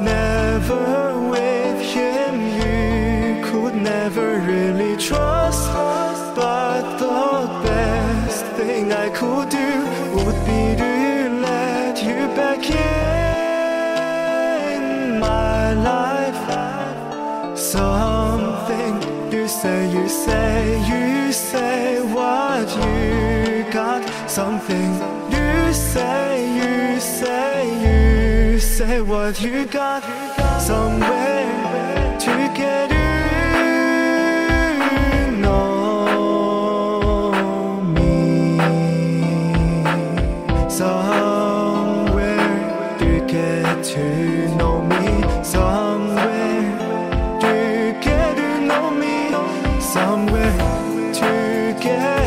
never with him. You could never really trust. us. But the best thing I could do would be to let you back in my life. Something you say, you say, you say what you got. Something you say, you say say what you got somewhere together. Know me somewhere to get to know me somewhere to get to know me somewhere to get.